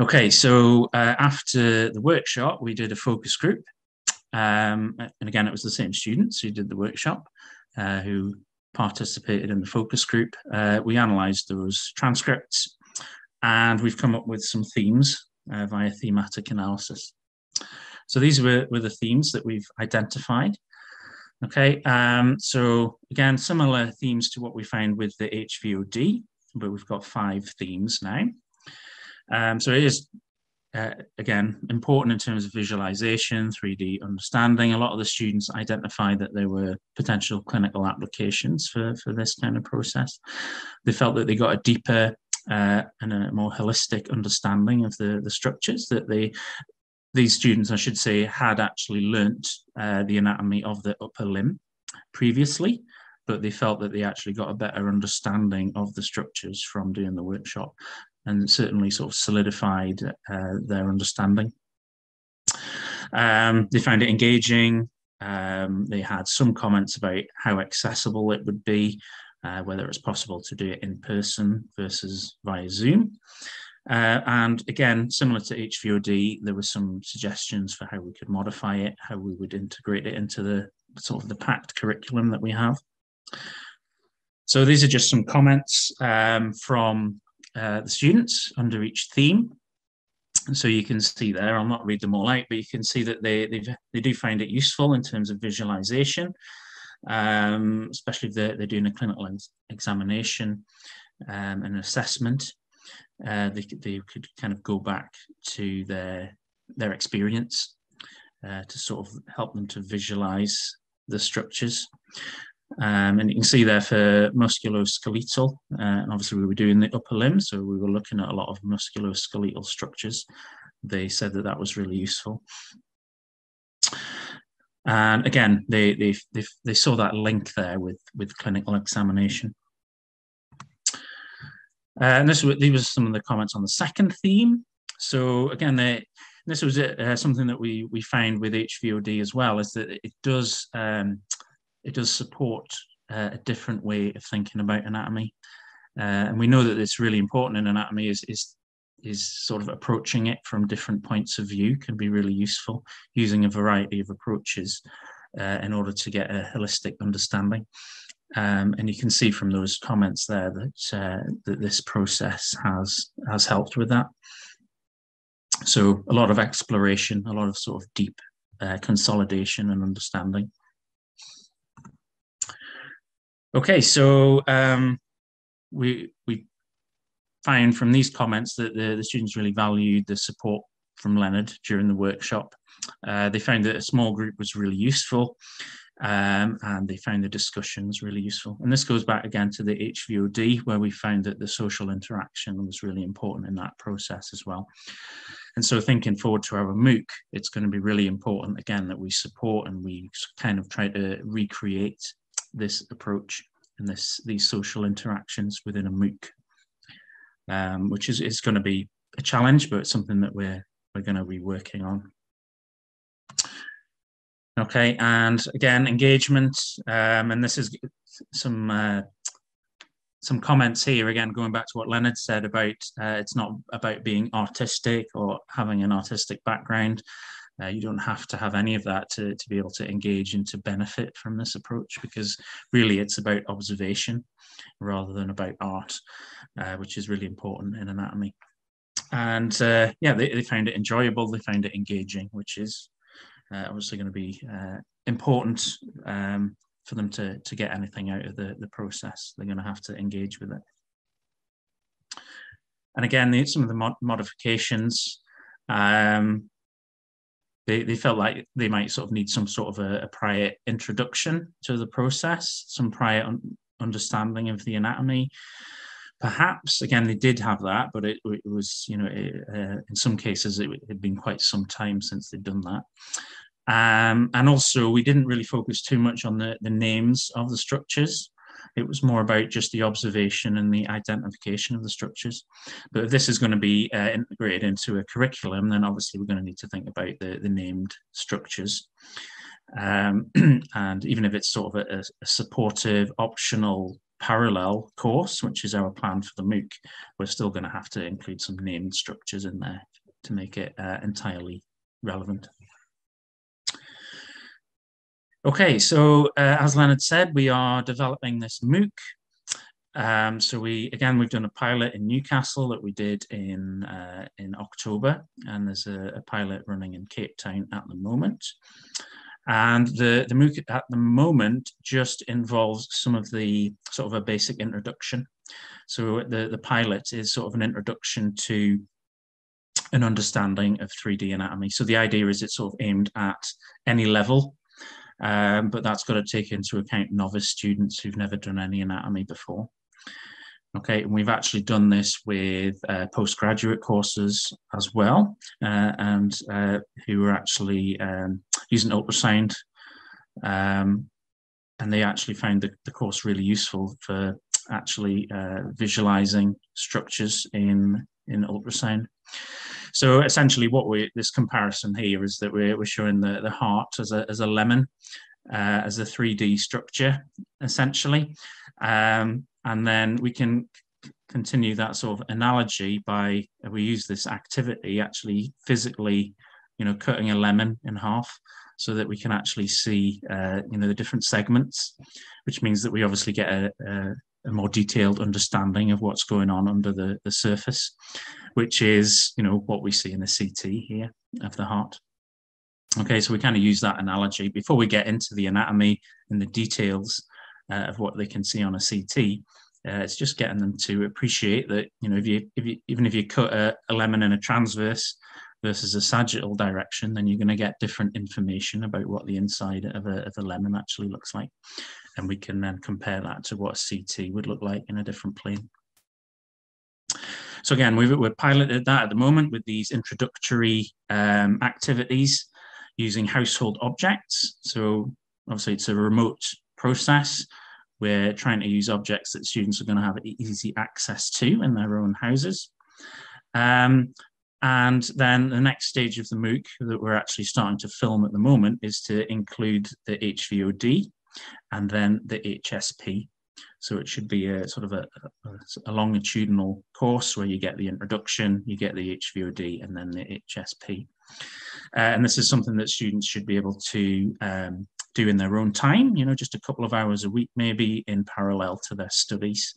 Okay, so uh, after the workshop, we did a focus group. Um, and again, it was the same students who did the workshop uh, who participated in the focus group. Uh, we analysed those transcripts and we've come up with some themes uh, via thematic analysis. So these were, were the themes that we've identified. Okay, um, so again, similar themes to what we found with the HVOD, but we've got five themes now. Um, so it is, uh, again, important in terms of visualization, 3D understanding. A lot of the students identified that there were potential clinical applications for, for this kind of process. They felt that they got a deeper uh, and a more holistic understanding of the, the structures that they these students, I should say, had actually learnt uh, the anatomy of the upper limb previously, but they felt that they actually got a better understanding of the structures from doing the workshop and certainly sort of solidified uh, their understanding. Um, they found it engaging. Um, they had some comments about how accessible it would be, uh, whether it's possible to do it in person versus via Zoom. Uh, and again, similar to HVOD, there were some suggestions for how we could modify it, how we would integrate it into the sort of the packed curriculum that we have. So these are just some comments um, from uh, the students under each theme. so you can see there, I'll not read them all out, but you can see that they, they do find it useful in terms of visualization, um, especially if they're, they're doing a clinical examination um, and assessment uh, they, they could kind of go back to their their experience uh, to sort of help them to visualize the structures. Um, and you can see there for musculoskeletal, uh, and obviously we were doing the upper limb, so we were looking at a lot of musculoskeletal structures. They said that that was really useful. And again, they, they, they, they saw that link there with, with clinical examination. Uh, and this was, these some of the comments on the second theme. So again, this was uh, something that we we found with HVOD as well is that it does um, it does support uh, a different way of thinking about anatomy, uh, and we know that it's really important in anatomy is is is sort of approaching it from different points of view can be really useful using a variety of approaches uh, in order to get a holistic understanding. Um, and you can see from those comments there that, uh, that this process has, has helped with that. So a lot of exploration, a lot of sort of deep uh, consolidation and understanding. Okay, so um, we we find from these comments that the, the students really valued the support from Leonard during the workshop. Uh, they found that a small group was really useful um, and they found the discussions really useful. And this goes back again to the HVOD where we found that the social interaction was really important in that process as well. And so thinking forward to our MOOC, it's going to be really important again that we support and we kind of try to recreate this approach and this these social interactions within a MOOC, um, which is, is going to be a challenge, but it's something that we're we're going to be working on. Okay, and again, engagement, um, and this is some uh, some comments here again, going back to what Leonard said about uh, it's not about being artistic or having an artistic background. Uh, you don't have to have any of that to, to be able to engage and to benefit from this approach because really it's about observation rather than about art, uh, which is really important in anatomy. And uh, yeah, they, they found it enjoyable, they found it engaging, which is uh, obviously going to be uh, important um, for them to, to get anything out of the, the process. They're going to have to engage with it. And again, some of the mod modifications, um, they, they felt like they might sort of need some sort of a, a prior introduction to the process, some prior un understanding of the anatomy. Perhaps, again, they did have that, but it, it was, you know, it, uh, in some cases, it had been quite some time since they'd done that. Um, and also, we didn't really focus too much on the, the names of the structures. It was more about just the observation and the identification of the structures. But if this is going to be uh, integrated into a curriculum, then obviously we're going to need to think about the, the named structures. Um, and even if it's sort of a, a, supportive, optional, parallel course, which is our plan for the MOOC, we're still going to have to include some named structures in there to make it uh, entirely relevant. Okay, so uh, as Leonard said, we are developing this MOOC. Um, so we again we've done a pilot in Newcastle that we did in uh, in October, and there's a, a, pilot running in Cape Town at the moment. And the the MOOC at the moment just involves some of the sort of a basic introduction. So the the pilot is sort of an introduction to an understanding of 3D anatomy. So the idea is it's sort of aimed at any level um, but that's got to take into account novice students who've never done any anatomy before. Okay, and we've actually done this with uh, postgraduate courses as well, uh, and uh, who are actually um, using ultrasound, um, and they actually found the, the, course really useful for actually uh, visualizing structures in in ultrasound. So essentially, what we this comparison here is that we're, we're showing the, the heart as a, as a lemon, uh, as a 3D structure, essentially. Um, and then we can continue that sort of analogy by we use this activity actually physically, you know, cutting a lemon in half so that we can actually see, uh, you know, the different segments, which means that we obviously get a, a, a more detailed understanding of what's going on under the, the surface which is, you know, what we see in the CT here of the heart. Okay, so we kind of use that analogy before we get into the anatomy and the details uh, of what they can see on a CT. Uh, it's just getting them to appreciate that, you know, if you, if you even if you cut a, a lemon in a transverse versus a sagittal direction, then you're going to get different information about what the inside of a, of a lemon actually looks like. And we can then compare that to what a CT would look like in a different plane. So again, we've, we've piloted that at the moment with these introductory um, activities using household objects. So obviously it's a remote process. We're trying to use objects that students are going to have easy access to in their own houses. Um, and then the next stage of the MOOC that we're actually starting to film at the moment is to include the HVOD and then the HSP. So it should be a sort of a, a, a, longitudinal course where you get the introduction, you get the HVOD, and then the HSP. Uh, and this is something that students should be able to um, do in their own time, you know, just a couple of hours a week, maybe in parallel to their studies.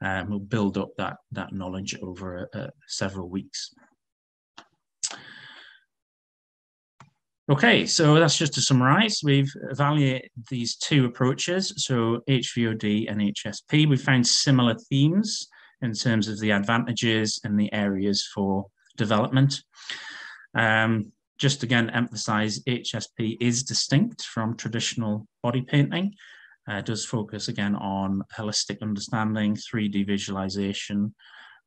Um, we'll build up that, that knowledge over uh, several weeks. Okay, so that's just to summarize. We've evaluated these two approaches, so HVOD and HSP. We found similar themes in terms of the advantages and the areas for development. Um, just again, emphasize HSP is distinct from traditional body painting. Uh, does focus again on holistic understanding, 3D visualization,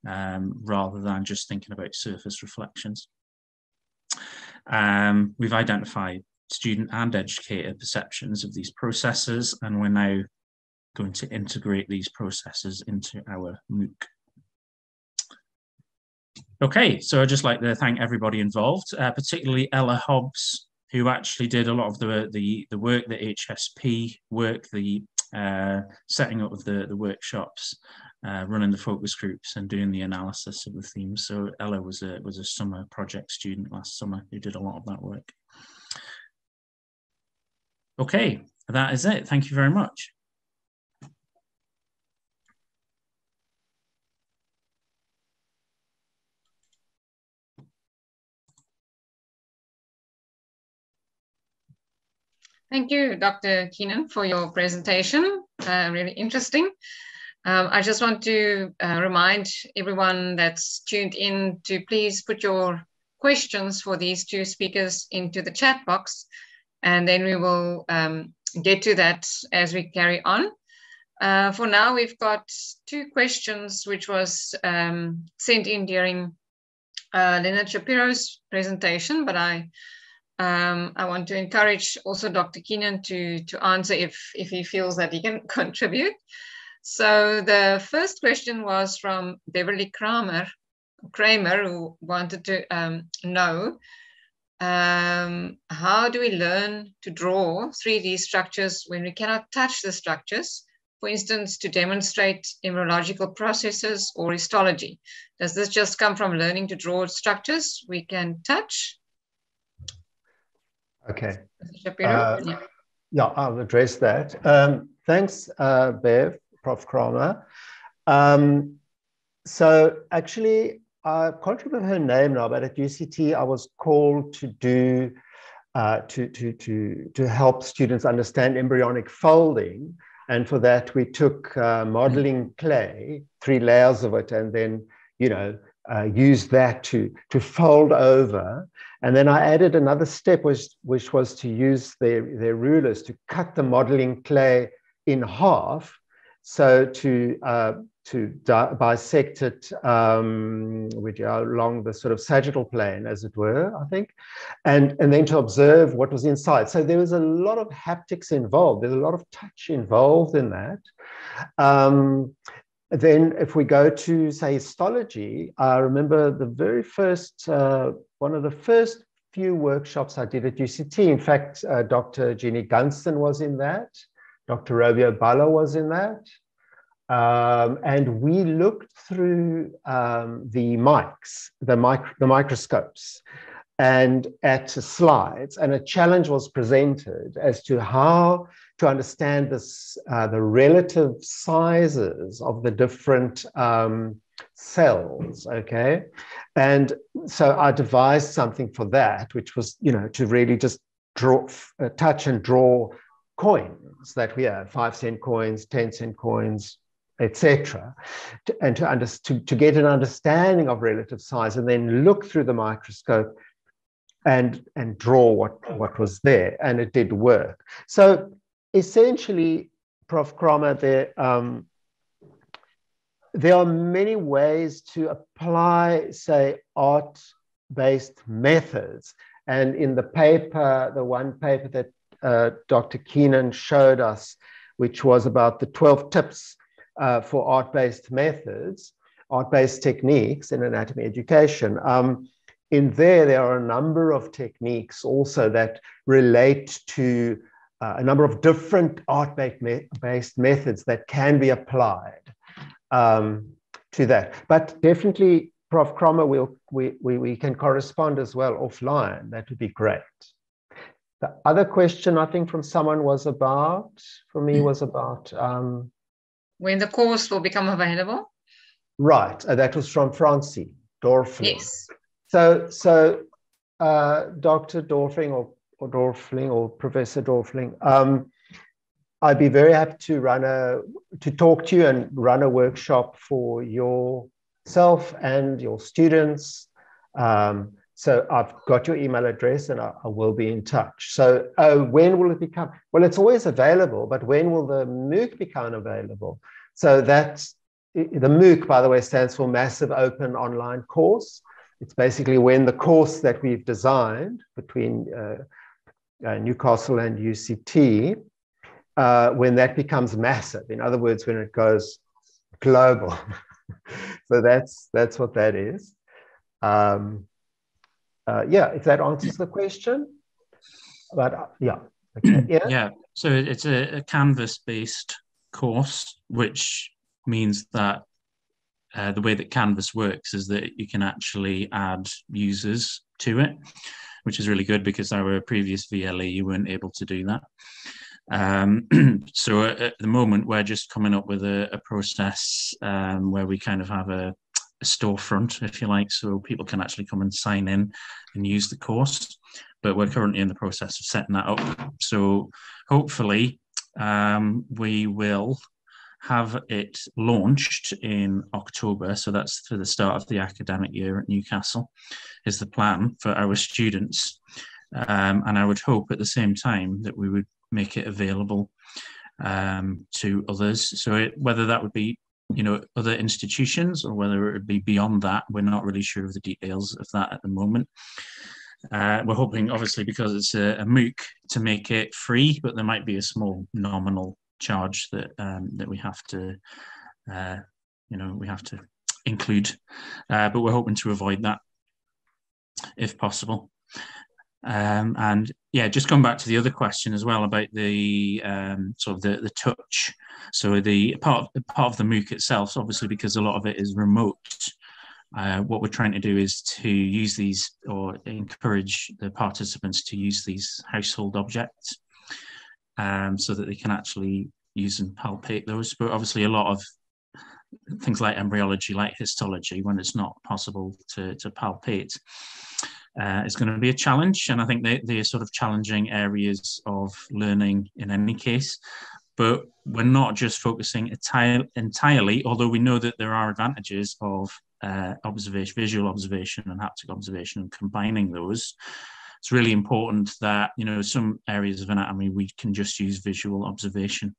um, rather than just thinking about surface reflections. Um, we've identified student and educator perceptions of these processes, and we're now going to integrate these processes into our MOOC. Okay, so I'd just like to thank everybody involved, uh, particularly Ella Hobbs, who actually did a lot of the the, the work, the HSP work, the uh, setting up of the, the workshops, uh, running the focus groups and doing the analysis of the themes. So Ella was a was a summer project student last summer who did a lot of that work. Okay, that is it. Thank you very much. Thank you, Dr. Keenan, for your presentation. Uh, really interesting. Um, I just want to uh, remind everyone that's tuned in to please put your questions for these two speakers into the chat box, and then we will um, get to that as we carry on. Uh, for now, we've got two questions which was um, sent in during uh, Leonard Shapiro's presentation, but I um, I want to encourage also Dr. Keenan to, to answer if, if he feels that he can contribute. So the first question was from Beverly Kramer, Kramer, who wanted to um, know um, how do we learn to draw 3D structures when we cannot touch the structures? For instance, to demonstrate embryological processes or histology. Does this just come from learning to draw structures we can touch? Okay. Uh, yeah. yeah. I'll address that. Um, thanks, uh, Bev, Prof. Kramer. Um, so actually, I can't remember her name now, but at UCT, I was called to do uh, to, to, to, to help students understand embryonic folding. And for that, we took uh, modeling clay, three layers of it, and then, you know, uh, used that to, to fold over. And then I added another step, which, which was to use their, their rulers to cut the modeling clay in half. So to, uh, to bisect it um, along the sort of sagittal plane, as it were, I think, and, and then to observe what was inside. So there was a lot of haptics involved. There's a lot of touch involved in that. Um, then if we go to say histology, I remember the very first, uh, one of the first few workshops I did at UCT. In fact, uh, Dr. Geney Gunston was in that. Dr. Robio Bala was in that. Um, and we looked through um, the mics, the, mic the microscopes, and at slides, and a challenge was presented as to how to understand this, uh, the relative sizes of the different um, cells, okay? And so I devised something for that, which was, you know, to really just draw, uh, touch and draw coins that we have, five cent coins, 10 cent coins, etc., and to, under, to, to get an understanding of relative size and then look through the microscope and, and draw what, what was there. And it did work. So essentially, Prof. Kramer, there, um, there are many ways to apply, say, art-based methods. And in the paper, the one paper that uh, Dr. Keenan showed us, which was about the 12 tips uh, for art-based methods, art-based techniques in anatomy education. Um, in there, there are a number of techniques also that relate to uh, a number of different art-based methods that can be applied um, to that. But definitely, Prof. Kramer, we'll, we, we, we can correspond as well offline. That would be great. The other question I think from someone was about, for me, was about um, when the course will become available. Right, uh, that was from Francie Dorfling. Yes. So, so uh, Dr. Dorfling or, or Dorfling or Professor Dorfling, um, I'd be very happy to run a to talk to you and run a workshop for yourself and your students. Um, so I've got your email address and I, I will be in touch. So uh, when will it become? Well, it's always available, but when will the MOOC become available? So that's the MOOC, by the way, stands for Massive Open Online Course. It's basically when the course that we've designed between uh, uh, Newcastle and UCT, uh, when that becomes massive. In other words, when it goes global. so that's that's what that is. Um, uh, yeah, if that answers the question. But uh, yeah, okay. yeah. Yeah. So it's a, a Canvas-based course, which means that uh, the way that Canvas works is that you can actually add users to it, which is really good because our previous VLE you weren't able to do that. Um, so at the moment, we're just coming up with a, a process um, where we kind of have a, a, storefront, if you like, so people can actually come and sign in and use the course. But we're currently in the process of setting that up. So hopefully, um, we will have it launched in October. So that's for the start of the academic year at Newcastle, is the plan for our students. Um, and I would hope at the same time that we would make it available um, to others. So it, whether that would be you know other institutions or whether it would be beyond that, we're not really sure of the details of that at the moment. Uh, we're hoping, obviously, because it's a, a, MOOC, to make it free, but there might be a small nominal charge that um, that we have to, uh, you know, we have to include. Uh, but we're hoping to avoid that if possible. Um, and yeah, just going back to the other question as well about the um, sort of the, the touch. So the part of, part of the MOOC itself, obviously because a lot of it is remote, uh, what we're trying to do is to use these or encourage the participants to use these household objects um, so that they can actually use and palpate those. But obviously, a lot of things like embryology, like histology, when it's not possible to, to palpate, uh, is going to be a challenge. And I think they, they are sort of challenging areas of learning in any case. But we're not just focusing enti- entirely, although we know that there are advantages of uh, observation, visual observation and haptic observation, and combining those. It's really important that you know some areas of anatomy we can just use visual observation.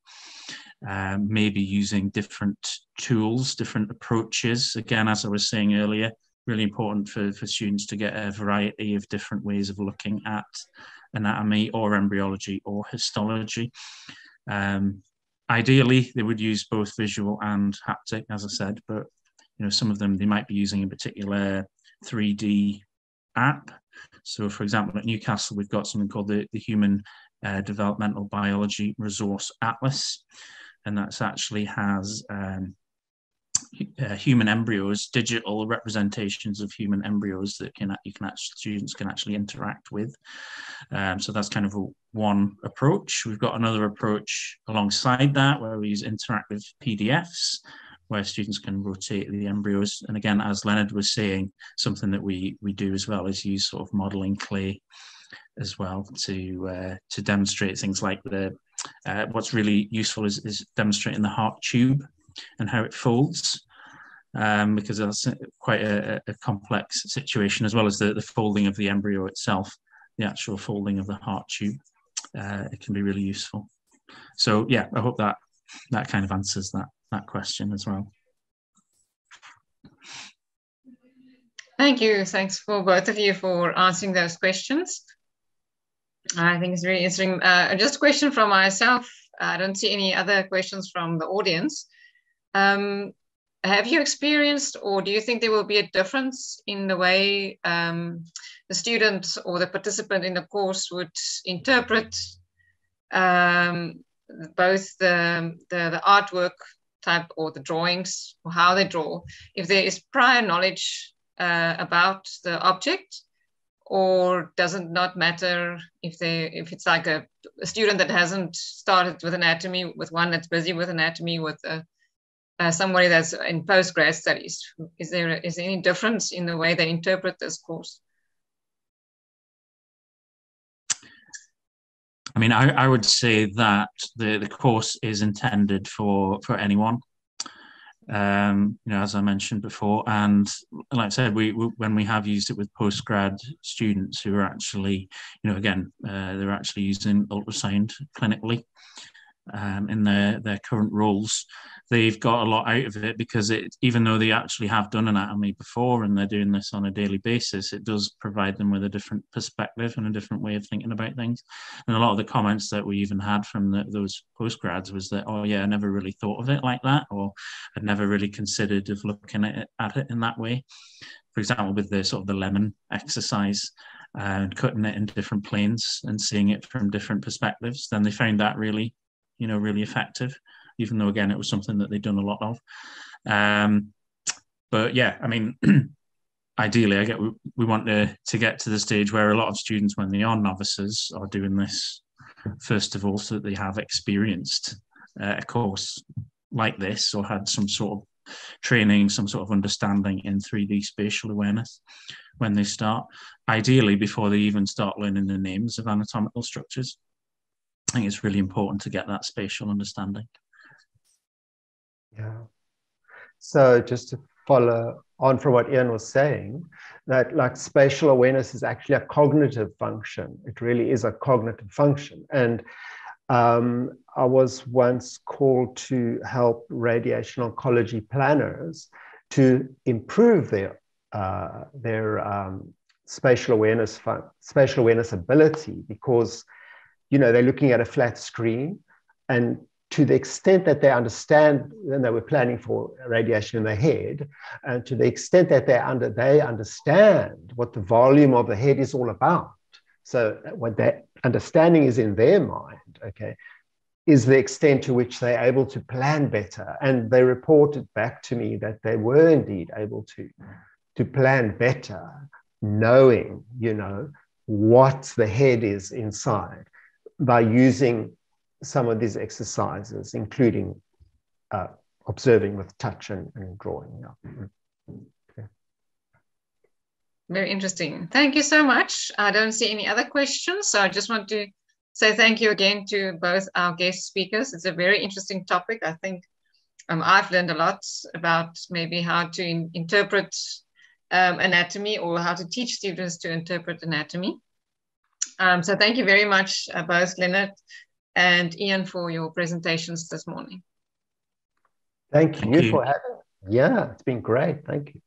Um, maybe using different tools, different approaches. Again, as I was saying earlier, really important for, for students to get a variety of different ways of looking at anatomy or embryology or histology. Um, ideally, they would use both visual and haptic, as I said, but you know some of them they might be using a particular 3D app. So, for example, at Newcastle, we've got something called the, the Human uh, Developmental Biology Resource Atlas, and that's actually has um, uh, human embryos, digital representations of human embryos that can you can actually, students can actually interact with. Um, so that's kind of a, one approach. We've got another approach alongside that where we use interactive PDFs where students can rotate the embryos. And again, as Leonard was saying, something that we we do as well is use sort of modeling clay as well to uh, to demonstrate things like the uh, what's really useful is, is demonstrating the heart tube and how it folds um, because that's quite a, a, complex situation as well as the, the folding of the embryo itself the actual folding of the heart tube uh, it can be really useful. So yeah i hope that that kind of answers that that question as well. Thank you. Thanks for both of you for answering those questions. I think it's very interesting. Uh, just a question from myself. I don't see any other questions from the audience um, have you experienced, or do you think there will be a difference in the way um, the student or the participant in the course would interpret um, both the, the, the artwork type or the drawings or how they draw, if there is prior knowledge uh, about the object, or does it not matter if they if it's like a, a, student that hasn't started with anatomy, with one that's busy with anatomy, with a, uh, somebody that's in postgrad studies? Is there is there any difference in the way they interpret this course? I mean, I, I would say that the, the course is intended for, for anyone. Um, you know, as I mentioned before, and like I said, we, we when we have used it with postgrad students who are actually, you know, again, uh, they're actually using ultrasound clinically um, in their their current roles they've got a lot out of it because it even though they actually have done anatomy before and they're doing this on a daily basis it does provide them with a different perspective and a different way of thinking about things. And a lot of the comments that we even had from the, those postgrads was that oh yeah i never really thought of it like that or i'd never really considered of looking at it, at it in that way. For example with the sort of the lemon exercise and cutting it in different planes and seeing it from different perspectives then they found that really you know really effective even though again it was something that they'd done a lot of. Um, but yeah, I mean, ideally, I get we, we want to to get to the stage where a lot of students, when they are novices, are doing this first of all, so that they have experienced uh, a course like this or had some sort of training, some sort of understanding in 3D spatial awareness when they start. Ideally, before they even start learning the names of anatomical structures. I think it's really important to get that spatial understanding. Yeah. So just to follow on from what Iain was saying, that like spatial awareness is actually a cognitive function. It really is a cognitive function. And um, I was once called to help radiation oncology planners to improve their uh, their um, spatial awareness fun- spatial awareness ability because you know they're looking at a flat screen and to the extent that they understand, and they were planning for radiation in the head, and to the extent that they, under, they understand what the volume of the head is all about. So, what that understanding is in their mind, okay, is the extent to which they're able to plan better. And they reported back to me that they were indeed able to, to plan better, knowing, you know, what the head is inside by using some of these exercises, including uh, observing with touch and, and drawing. Yeah. Mm-hmm. Okay. Very interesting. Thank you so much. I don't see any other questions, so I just want to say thank you again to both our guest speakers. It's a very interesting topic. I think um, I've learned a lot about maybe how to in interpret um, anatomy or how to teach students to interpret anatomy. Um, so thank you very much, uh, both Leonard and Iain for your presentations this morning. Thank you, Thank you. for having. Yeah, it's been great. Thank you.